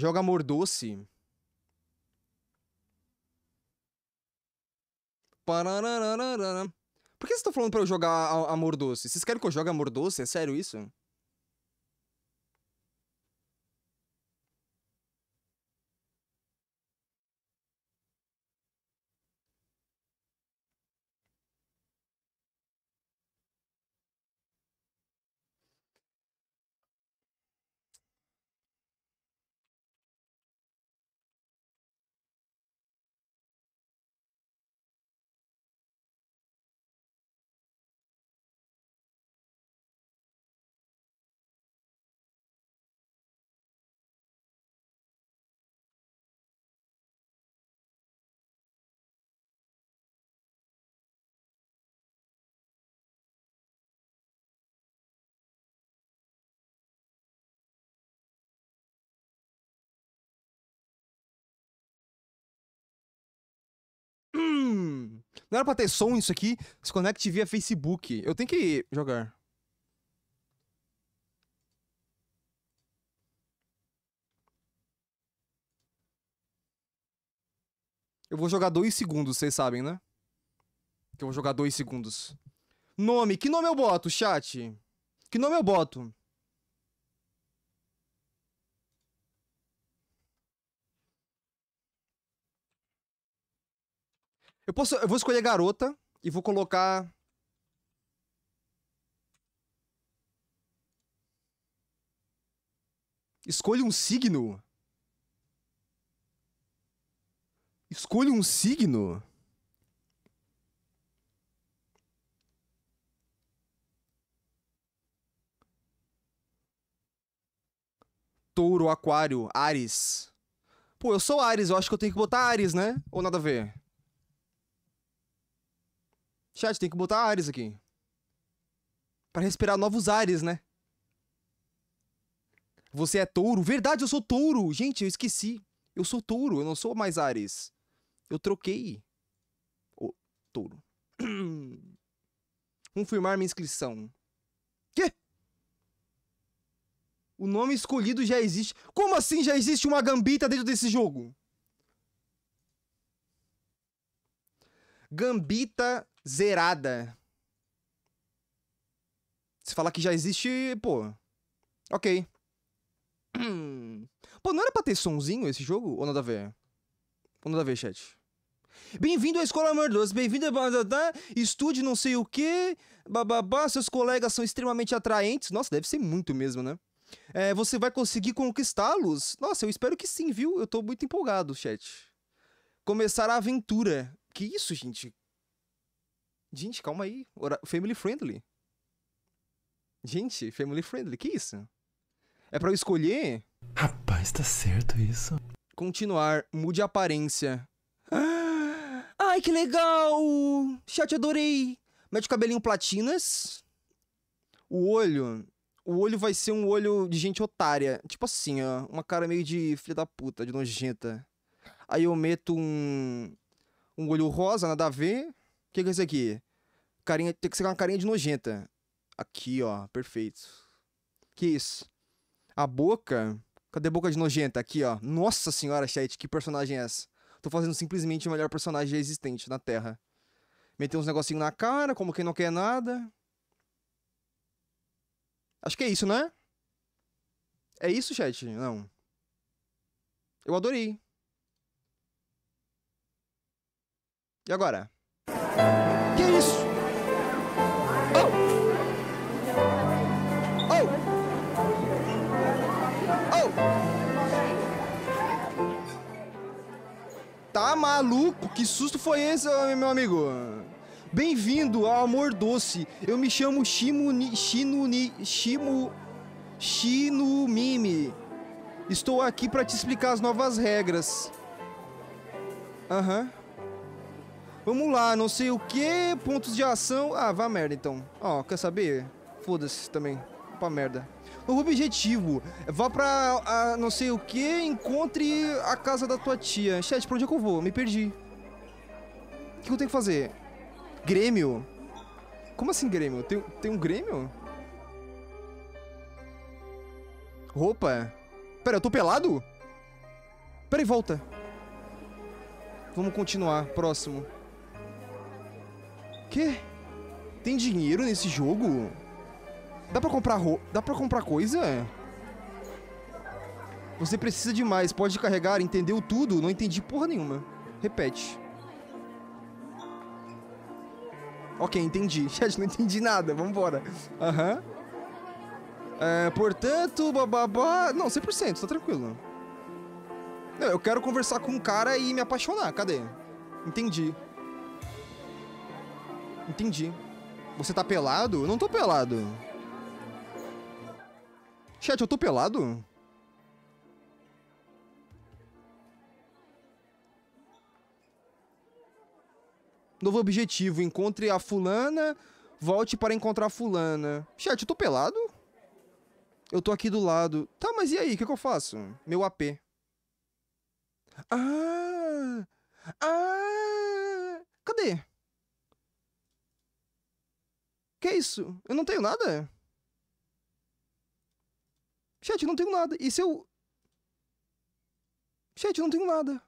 Joga amor doce. Por que vocês estão falando pra eu jogar amor doce? Vocês querem que eu jogue amor doce? É sério isso? Não era pra ter som isso aqui? Se conecte via Facebook. Eu tenho que jogar. Eu vou jogar dois segundos, vocês sabem, né? Que eu vou jogar dois segundos. Nome, que nome eu boto, chat? Que nome eu boto? Eu posso, eu vou escolher garota e vou colocar Escolha um signo. Escolha um signo. Touro, Aquário, Ares. Pô, eu sou Ares, eu acho que eu tenho que botar Ares, né? Ou nada a ver? Chat, tem que botar Ares aqui. Pra respirar novos ares, né? Você é touro? Verdade, eu sou touro! Gente, eu esqueci. Eu sou touro, eu não sou mais Ares. Eu troquei. Ô, touro. Confirmar minha inscrição. Quê? O nome escolhido já existe. Como assim já existe uma gambita dentro desse jogo? Gambita zerada. Se falar que já existe, pô. Ok. Pô, não era pra ter sonzinho esse jogo? Ou nada a ver? Ou nada a ver, chat? Bem-vindo à Escola Mordoso, bem-vindo a estude não sei o que, bababá, seus colegas são extremamente atraentes. Nossa, deve ser muito mesmo, né? É, você vai conseguir conquistá-los? Nossa, eu espero que sim, viu? Eu tô muito empolgado, chat. Começar a aventura. Que isso, gente? Gente, calma aí. Family friendly. Gente, family friendly, que isso? É pra eu escolher? Rapaz, tá certo isso? Continuar, mude a aparência. Ai, que legal! Chat, adorei! Mete o cabelinho platinas. O olho. O olho vai ser um olho de gente otária. Tipo assim, ó. Uma cara meio de filha da puta, de nojenta. Aí eu meto um. Um olho rosa, nada a ver. O que, que é isso aqui? Carinha, tem que ser uma carinha de nojenta. Aqui, ó. Perfeito. Que isso? A boca. Cadê a boca de nojenta? Aqui, ó. Nossa senhora, chat, que personagem é essa? Tô fazendo simplesmente o melhor personagem existente na Terra. Meter uns negocinhos na cara, como quem não quer nada. Acho que é isso, né? É isso, chat? Não. Eu adorei. E agora? Tá maluco? Que susto foi esse, meu amigo? Bem-vindo ao Amor Doce. Eu me chamo Shimu Shinu Shimu Shinu Mimi. Estou aqui pra te explicar as novas regras. Aham. Vamos lá, não sei o que, pontos de ação. Ah, vá merda então. Ó, quer saber? Foda-se também. Pra merda. O objetivo, vá pra ah, não sei o que, encontre a casa da tua tia. Chat, pra onde é que eu vou? Me perdi. O que eu tenho que fazer? Grêmio? Como assim Grêmio? Tem, tem um Grêmio? Roupa? Pera, eu tô pelado? Peraí, volta. Vamos continuar. Próximo. Que? Tem dinheiro nesse jogo? Dá pra comprar roupa? Dá pra comprar coisa? Você precisa de mais. Pode carregar. Entendeu tudo? Não entendi porra nenhuma. Repete. Ok, entendi. Chat, não entendi nada. Vambora. Aham. Uhum. É, portanto, bababá... Não, 100%, tá tranquilo. Não, eu quero conversar com um cara e me apaixonar. Cadê? Entendi. Entendi. Você tá pelado? Eu não tô pelado. Chat, eu tô pelado? Novo objetivo, encontre a fulana, volte para encontrar a fulana. Chat, eu tô pelado? Eu tô aqui do lado. Tá, mas e aí, o que, que eu faço? Meu AP. Ah! Ah! Cadê? Que é isso? Eu não tenho nada? Chat, não tenho nada. E se eu... Chat, não tenho nada.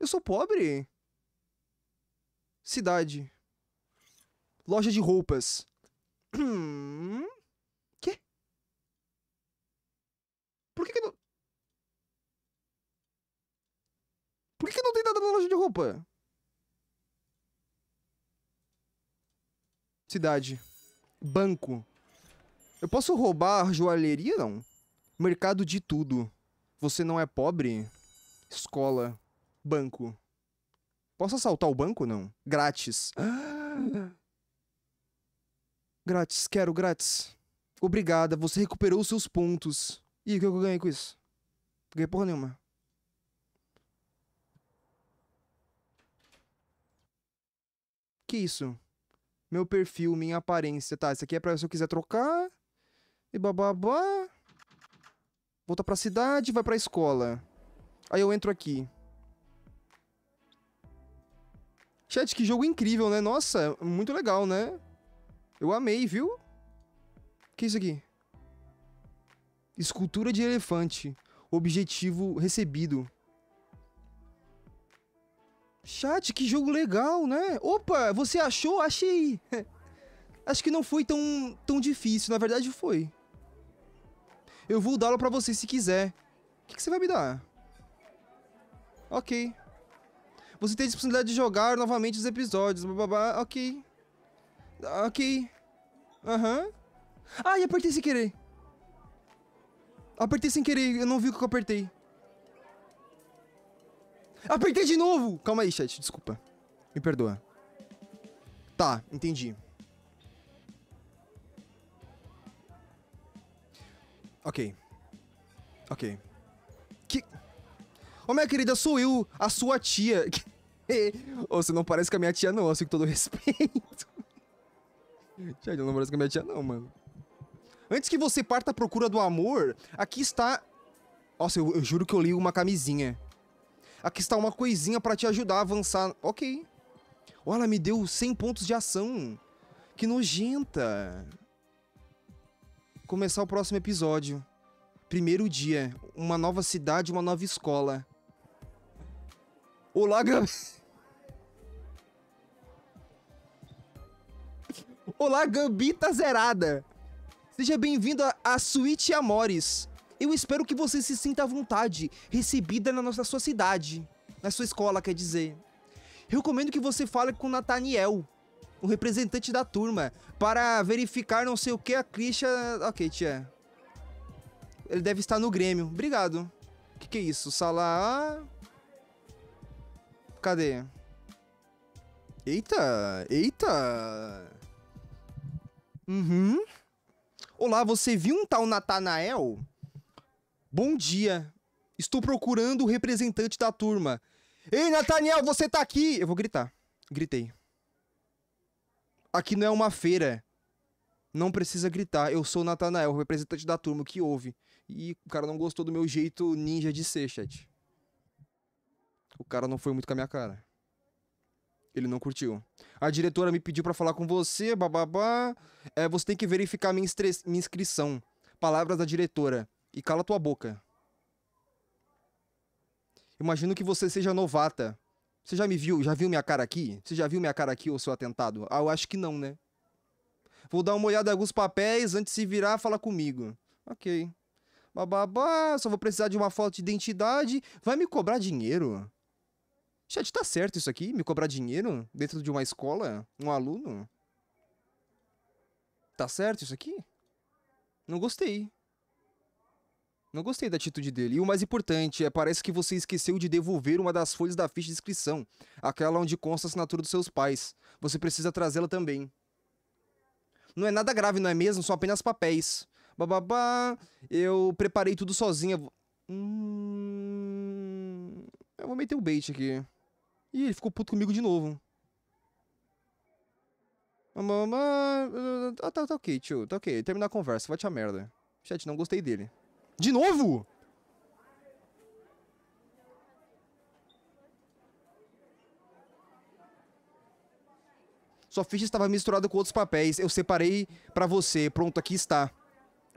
Eu sou pobre? Cidade. Loja de roupas. Quê? Por que que não... Por que que não tem nada na loja de roupa? Cidade. Banco. Eu posso roubar joalheria, não? Mercado de tudo. Você não é pobre? Escola. Banco. Posso assaltar o banco, não? Grátis. Grátis, quero grátis. Obrigada, você recuperou os seus pontos. Ih, o que eu ganhei com isso? Ganhei porra nenhuma. Que isso? Meu perfil, minha aparência. Tá, isso aqui é pra se eu quiser trocar. E bababá. Volta pra cidade, vai pra escola. Aí eu entro aqui. Chat, que jogo incrível, né? Nossa, muito legal, né? Eu amei, viu? que é isso aqui? Escultura de elefante. Objetivo recebido. Chat, que jogo legal, né? Opa, você achou? Achei. Acho que não foi tão, tão difícil. Na verdade, foi. Eu vou dá-lo pra você se quiser. O que, que, você vai me dar? Ok. Você tem a disponibilidade de jogar novamente os episódios. Ok. Ok. Aham. Uhum. Ai, apertei sem querer. Apertei sem querer. Eu não vi o que eu apertei. Apertei de novo! Calma aí, chat, desculpa. Me perdoa. Tá, entendi. Ok. Ok. Que... Ô, minha querida, sou eu, a sua tia. você não parece com a minha tia, não, assim, com todo respeito. Chat, não parece com a minha tia, não, mano. Antes que você parta à procura do amor, aqui está... Nossa, eu, eu juro que eu li uma camisinha. Aqui está uma coisinha para te ajudar a avançar. Ok. Olha, me deu 100 pontos de ação. Que nojenta. Começar o próximo episódio. Primeiro dia. Uma nova cidade, uma nova escola. Olá, Gabi. Olá, Gambita Zerada. Seja bem-vindo a Suíte Amores. Eu espero que você se sinta à vontade, recebida na nossa sua cidade, na sua escola, quer dizer. Recomendo que você fale com Nathaniel, o representante da turma, para verificar não sei o que a Christian... Ok, tia. Ele deve estar no Grêmio. Obrigado. O que, que é isso? Sala... Cadê? Eita! Eita! Uhum. Olá, você viu um tal Nathanael? Bom dia. Estou procurando o representante da turma. Ei, Nathaniel, você tá aqui! Eu vou gritar. Gritei. Aqui não é uma feira. Não precisa gritar. Eu sou o Nathanael, o representante da turma. Que houve? E o cara não gostou do meu jeito ninja de ser, chat. O cara não foi muito com a minha cara. Ele não curtiu. A diretora me pediu para falar com você, bababá. É, você tem que verificar minha, minha inscrição. Palavras da diretora. E cala tua boca. Imagino que você seja novata. Você já me viu? Já viu minha cara aqui? Você já viu minha cara aqui, ô seu atentado? Ah, eu acho que não, né? Vou dar uma olhada em alguns papéis antes de se virar fala comigo. Ok. Bababá, só vou precisar de uma foto de identidade. Vai me cobrar dinheiro? Chat, tá certo isso aqui? Me cobrar dinheiro dentro de uma escola? Um aluno? Tá certo isso aqui? Não gostei. Não gostei da atitude dele. E o mais importante é, parece que você esqueceu de devolver uma das folhas da ficha de inscrição. Aquela onde consta a assinatura dos seus pais. Você precisa trazê-la também. Não é nada grave, não é mesmo? São apenas papéis. Bababá, eu preparei tudo sozinha. Hum... Eu vou meter o bait aqui. Ih, ele ficou puto comigo de novo. Ah, tá, tá ok, tio. Tá ok. Terminar a conversa. Vai te a merda. Chat, não gostei dele. De novo? Sua ficha estava misturada com outros papéis. Eu separei para você. Pronto, aqui está.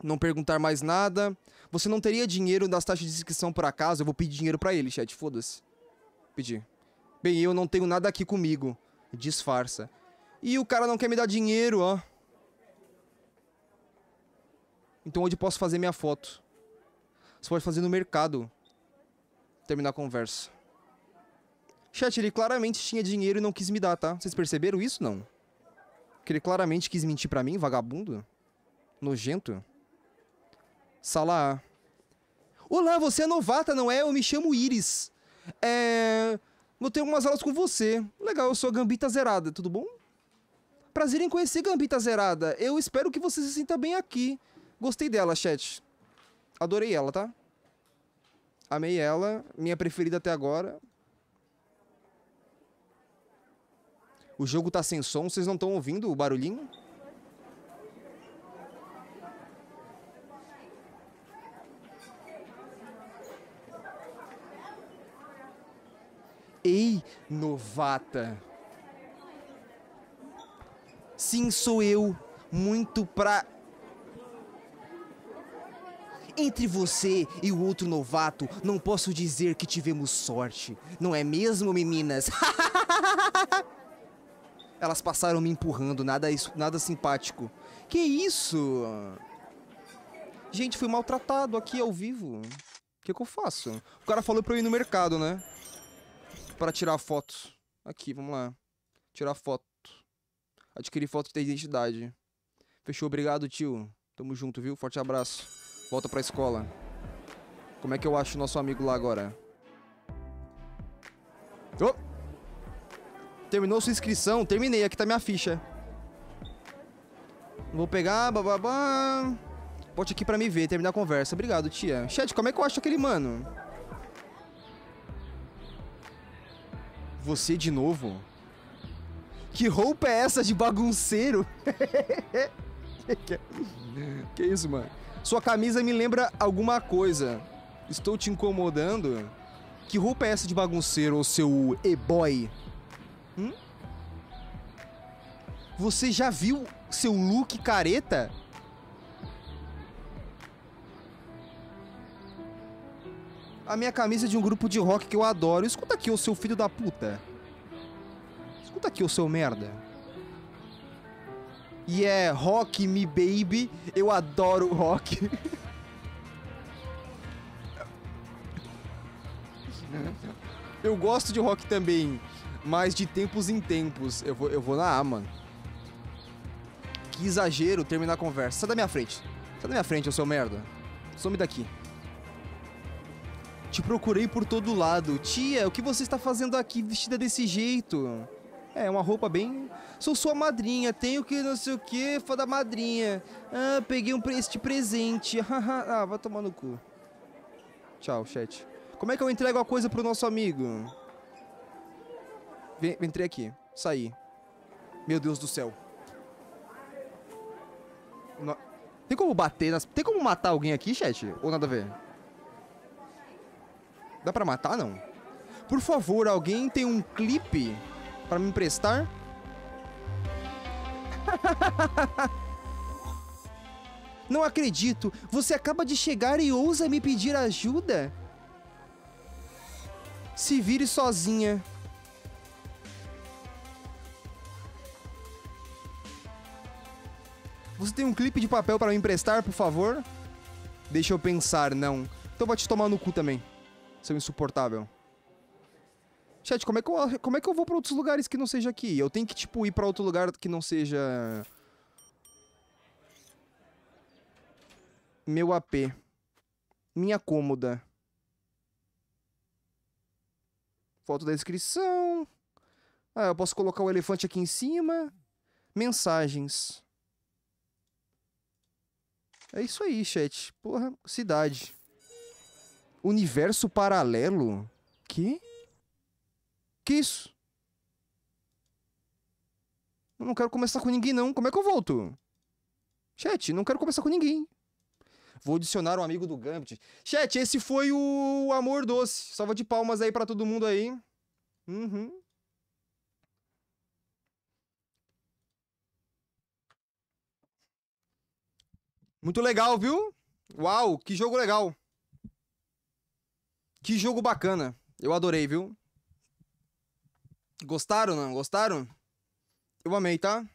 Não perguntar mais nada. Você não teria dinheiro das taxas de inscrição por acaso? Eu vou pedir dinheiro para ele, chat. Foda-se. Pedir. Bem, eu não tenho nada aqui comigo. Disfarça. E o cara não quer me dar dinheiro, ó. Então onde posso fazer minha foto? Você pode fazer no mercado. Terminar a conversa. Chat, ele claramente tinha dinheiro e não quis me dar, tá? Vocês perceberam isso, não? Que ele claramente quis mentir pra mim, vagabundo? Nojento? Sala A. Olá, você é novata, não é? Eu me chamo Iris. É... Vou ter umas aulas com você. Legal, eu sou a Gambita Zerada, tudo bom? Prazer em conhecer Gambita Zerada. Eu espero que você se sinta bem aqui. Gostei dela, chat. Adorei ela, tá? Amei ela. Minha preferida até agora. O jogo tá sem som, vocês não estão ouvindo o barulhinho? Ei, novata. Sim, sou eu. Muito pra. Entre você e o outro novato, não posso dizer que tivemos sorte. Não é mesmo, meninas? Elas passaram me empurrando, nada, nada simpático. Que isso? Gente, fui maltratado aqui ao vivo. O que, que eu faço? O cara falou pra eu ir no mercado, né? Para tirar fotos. Aqui, vamos lá. Tirar foto. Adquirir foto de identidade. Fechou, obrigado, tio. Tamo junto, viu? Forte abraço. Volta pra escola. Como é que eu acho o nosso amigo lá agora? Oh! Terminou sua inscrição? Terminei, aqui tá minha ficha. Vou pegar, bababá. Bote aqui pra me ver, terminar a conversa. Obrigado, tia. Chat, como é que eu acho aquele mano? Você de novo? Que roupa é essa de bagunceiro? que isso, mano? Sua camisa me lembra alguma coisa. Estou te incomodando? Que roupa é essa de bagunceiro, ô seu e-boy? Hum? Você já viu seu look careta? A minha camisa de um grupo de rock que eu adoro. Escuta aqui, ô seu filho da puta. Escuta aqui, ô seu merda. E é rock me baby. Eu adoro rock. eu gosto de rock também. Mas de tempos em tempos, eu vou, eu vou na A, mano. Que exagero terminar a conversa. Sai da minha frente. Sai da minha frente, ô seu merda. Some daqui. Te procurei por todo lado. Tia, o que você está fazendo aqui vestida desse jeito? É, uma roupa bem... Sou sua madrinha, tenho que não sei o que, foda madrinha. Ah, peguei um, este presente. ah, vai tomar no cu. Tchau, chat. Como é que eu entrego a coisa pro nosso amigo? Vem, entrei aqui. Saí. Meu Deus do céu. No... Tem como bater nas... Tem como matar alguém aqui, chat? Ou nada a ver? Dá pra matar, não? Por favor, alguém tem um clipe pra me emprestar? Não acredito! Você acaba de chegar e ousa me pedir ajuda? Se vire sozinha. Você tem um clipe de papel para me emprestar, por favor? Deixa eu pensar, não. Então vou te tomar no cu também, seu insuportável. Chat, como é, que eu, como é que eu vou pra outros lugares que não seja aqui? Eu tenho que, tipo, ir pra outro lugar que não seja... Meu AP. Minha cômoda. Foto da inscrição. Ah, eu posso colocar o elefante aqui em cima. Mensagens. É isso aí, chat. Porra, cidade. Universo paralelo? Que? Que isso? Eu não quero começar com ninguém, não. Como é que eu volto? Chat, não quero começar com ninguém. Vou adicionar um amigo do Gambit. Chat, esse foi o Amor Doce. Salva de palmas aí pra todo mundo aí. Uhum. Muito legal, viu? Uau, que jogo legal. Que jogo bacana. Eu adorei, viu? Gostaram, não? Gostaram? Eu amei, tá?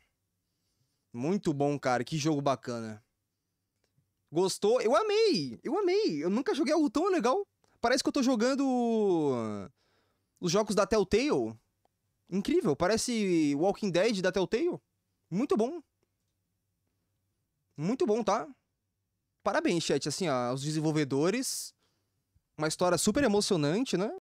Muito bom, cara. Que jogo bacana. Gostou? Eu amei! Eu amei! Eu nunca joguei algo tão legal. Parece que eu tô jogando os jogos da Telltale. Incrível, parece Walking Dead da Telltale. Muito bom. Muito bom, tá? Parabéns, chat. Assim, ó, os desenvolvedores. Uma história super emocionante, né?